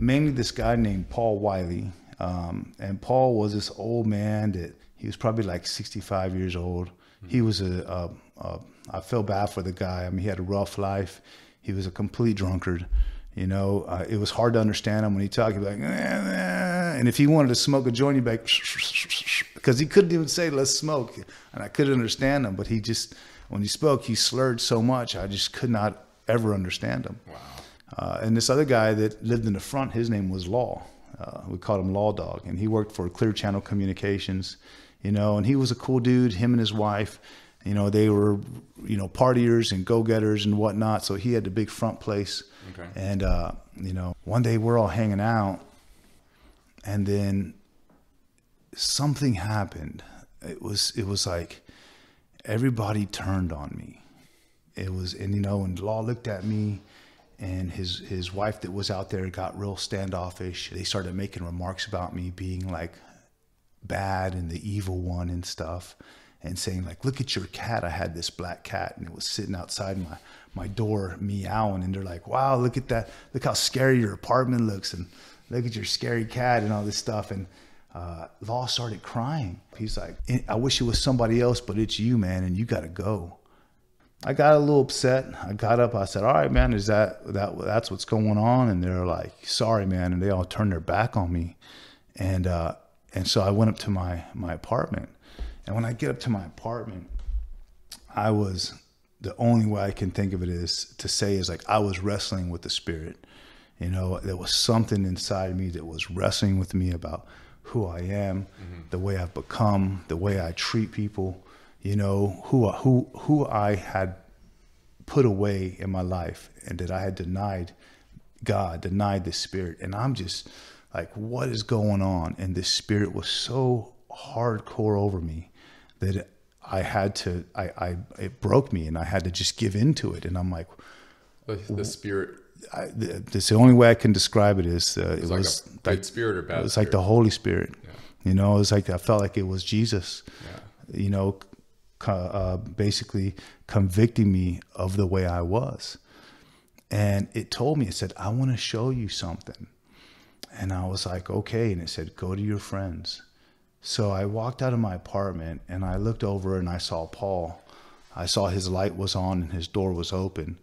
mainly this guy named Paul Wiley. Um, and Paul was this old man that he was probably like 65 years old. He was a, a, a, I feel bad for the guy. I mean, he had a rough life. He was a complete drunkard. You know, uh, it was hard to understand him when he talked. He'd be like, eh, eh. and if he wanted to smoke a joint, he'd be like, because he couldn't even say, let's smoke. And I couldn't understand him, but he just, when he spoke, he slurred so much, I just could not ever understand him. Wow. Uh, and this other guy that lived in the front, his name was Law. Uh, we called him Law Dog, and he worked for Clear Channel Communications, you know, and he was a cool dude. Him and his wife, you know, they were, you know, partiers and go getters and whatnot. So he had the big front place. Okay. And, uh, you know, one day we're all hanging out, and then something happened. It was, it was like everybody turned on me. It was, and, you know, and Law looked at me and his his wife that was out there got real standoffish. They started making remarks about me being like bad and the evil one and stuff, and saying like, "Look at your cat." I had this black cat, and it was sitting outside my my door meowing, and they're like, "Wow, look at that! Look how scary your apartment looks, and look at your scary cat and all this stuff." And uh, Law started crying. He's like, "I wish it was somebody else, but it's you, man, and you got to go." I got a little upset. I got up. I said, "All right, man, is that that that's what's going on?" And they're like, "Sorry, man," and they all turned their back on me. And uh, and so I went up to my my apartment. And when I get up to my apartment, I was the only way I can think of it is to say is like I was wrestling with the spirit. You know, there was something inside of me that was wrestling with me about who I am, mm-hmm. the way I've become, the way I treat people you know, who who who I had put away in my life and that I had denied God, denied the Spirit, and I'm just like, what is going on? And the Spirit was so hardcore over me that I had to, I, I, it broke me, and I had to just give into it. And I'm like, the, Spirit. I, the, this the only way I can describe it is uh, it, was, it was like good spirit or bad. It was spirit. like the Holy Spirit. Yeah. You know, it was like I felt like it was Jesus. Yeah. You know, uh, basically convicting me of the way I was. And it told me, it said, I want to show you something. And I was like, okay. And it said, go to your friends. So I walked out of my apartment and I looked over and I saw Paul. I saw his light was on and his door was open.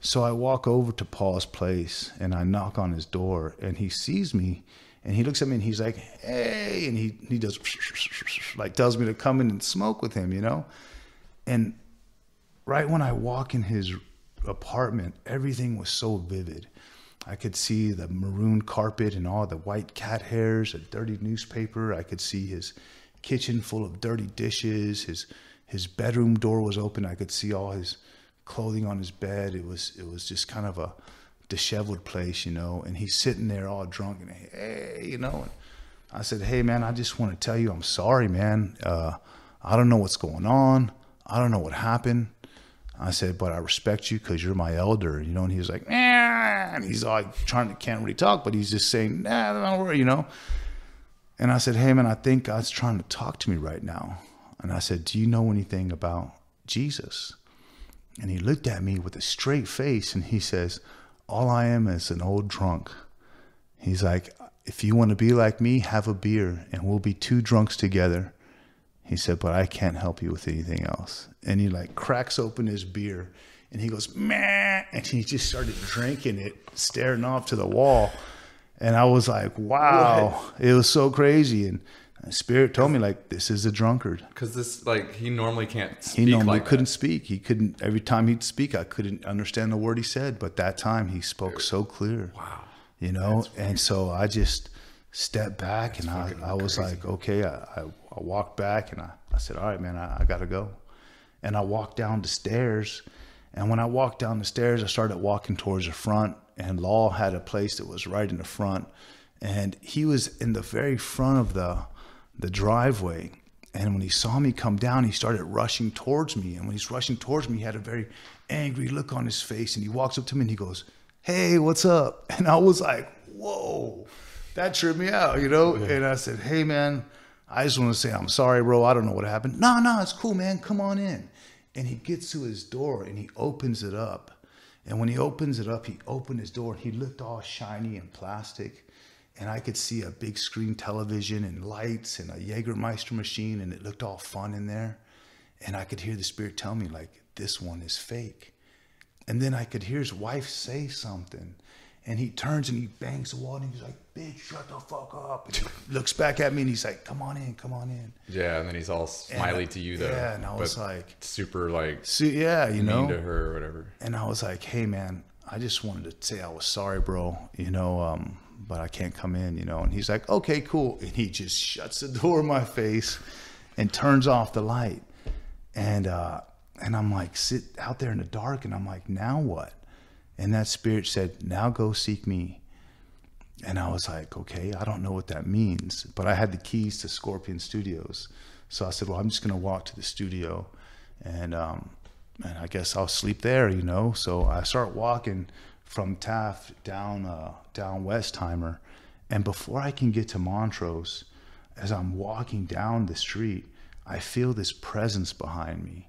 So I walk over to Paul's place and I knock on his door and he sees me and he looks at me and he's like, hey, and he, he does like tells me to come in and smoke with him, you know? And right when I walk in his apartment, everything was so vivid. I could see the maroon carpet and all the white cat hairs, a dirty newspaper. I could see his kitchen full of dirty dishes. His his bedroom door was open. I could see all his clothing on his bed. It was it was just kind of a disheveled place, you know, and he's sitting there all drunk and hey, you know, and I said, hey man, I just want to tell you I'm sorry, man. Uh, I don't know what's going on. I don't know what happened. I said, but I respect you because you're my elder, you know. And he was like, nah, and he's like trying to can't really talk, but he's just saying, nah, don't worry, you know. And I said, hey man, I think God's trying to talk to me right now. And I said, do you know anything about Jesus? And he looked at me with a straight face and he says, all I am is an old drunk. He's like, if you want to be like me, have a beer and we'll be two drunks together. He said, but I can't help you with anything else. And he like cracks open his beer and he goes, man, and he just started drinking it, staring off to the wall. And I was like, wow, what? it was so crazy. And Spirit told me like this is a drunkard because this like he normally can't. he normally like couldn't that. speak. He couldn't. Every time he'd speak, I couldn't understand the word he said. But that time he spoke Dude. so clear. Wow. You know, and so I just stepped back That's and I, I was crazy. like, okay. I, I, I, walked back and I, I said, all right, man, I, I got to go. And I walked down the stairs. And when I walked down the stairs, I started walking towards the front. And Law had a place that was right in the front. And he was in the very front of the the driveway. And when he saw me come down, he started rushing towards me. And when he's rushing towards me, he had a very angry look on his face. And he walks up to me and he goes, Hey, what's up? And I was like, Whoa, that tripped me out, you know? Yeah. And I said, Hey, man, I just want to say, I'm sorry, bro. I don't know what happened. No, no, it's cool, man. Come on in. And he gets to his door and he opens it up. And when he opens it up, he opened his door and he looked all shiny and plastic. And I could see a big screen television and lights and a Jägermeister machine, and it looked all fun in there. And I could hear the spirit tell me, like, this one is fake. And then I could hear his wife say something. And he turns and he bangs the wall and he's like, bitch, shut the fuck up. And he looks back at me and he's like, come on in, come on in. Yeah, and then he's all smiley And- to you though. Yeah, and I was like, super like so, yeah, you mean know. to her or whatever. And I was like, hey, man, I just wanted to say I was sorry, bro, you know, um, but I can't come in, you know. And he's like, okay, cool. And he just shuts the door in my face and turns off the light. And, uh, and I'm like, sit out there in the dark. And I'm like, now what? And that spirit said, now go seek me. And I was like, okay, I don't know what that means. But I had the keys to Scorpion Studios. So I said, well, I'm just going to walk to the studio. And, um, and I guess I'll sleep there, you know. So I start walking from Taft down, uh, down Westheimer. And before I can get to Montrose, as I'm walking down the street, I feel this presence behind me.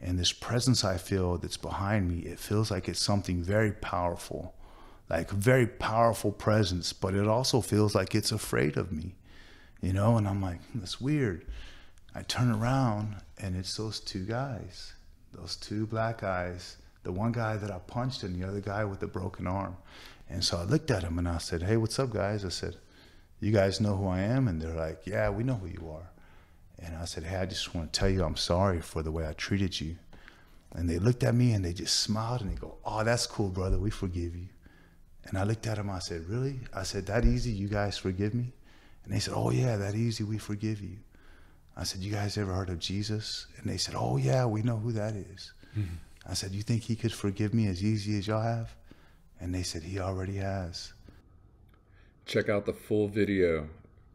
And this presence I feel that's behind me, it feels like it's something very powerful like a very powerful presence, but it also feels like it's afraid of me, you know? And I'm like, "Hmm, that's weird. I turn around and it's those two guys, those two black guys, the one guy that I punched and the other guy with the broken arm. And so I looked at him and I said, hey, what's up, guys? I said, you guys know who I am? And they're like, yeah, we know who you are. And I said, hey, I just want to tell you I'm sorry for the way I treated you. And they looked at me and they just smiled and they go, oh, that's cool, brother. We forgive you. And I looked at him. I said, "Really?" I said, "That easy? You guys forgive me?" And they said, "Oh yeah, that easy. We forgive you." I said, "You guys ever heard of Jesus?" And they said, "Oh yeah, we know who that is." Mm-hmm. I said, "You think he could forgive me as easy as y'all have?" And they said, "He already has." Check out the full video,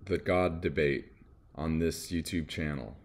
The God Debate, on this YouTube channel.